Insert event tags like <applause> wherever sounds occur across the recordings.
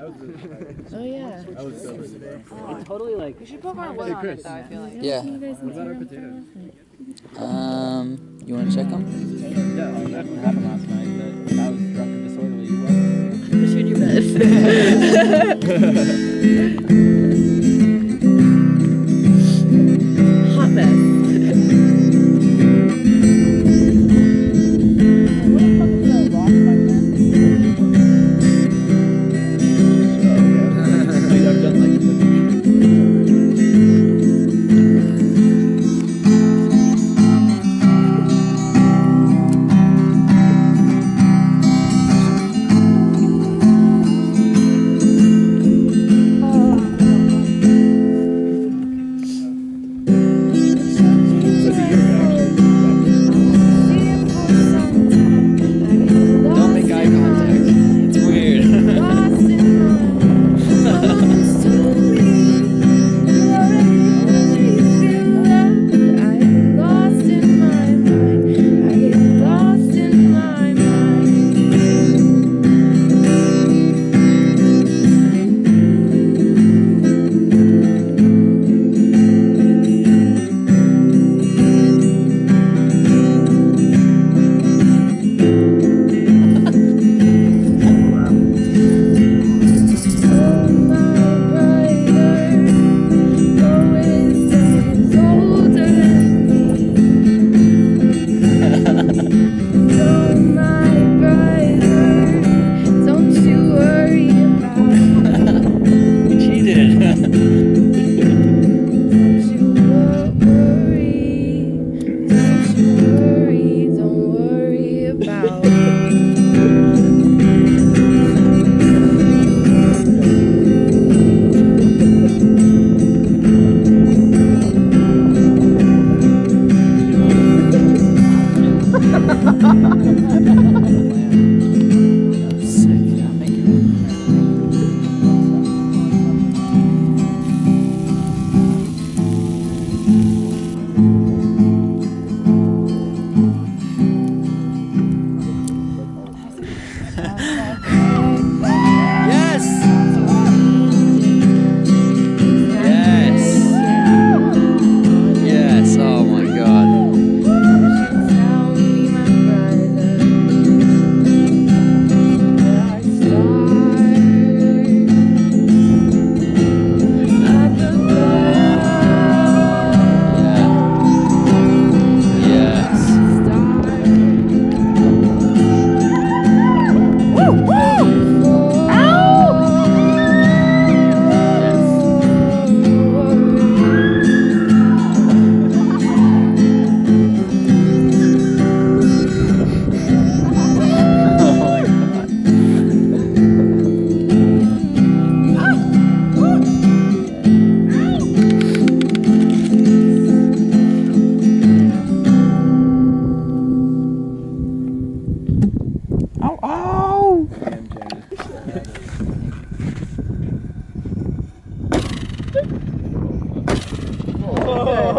Oh yeah. I was so busy. It's totally like. We should put more wood on it though, I feel like. Yeah. You guys What about our potatoes? Um, you want to check them? Yeah, that happened last night, but I was drunk and disorderly. You were. Push you in your bed.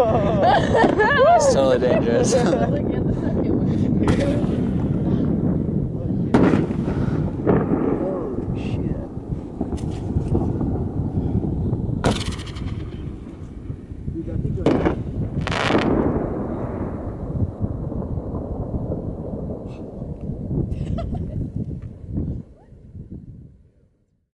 <laughs> It's totally dangerous. <laughs> <laughs>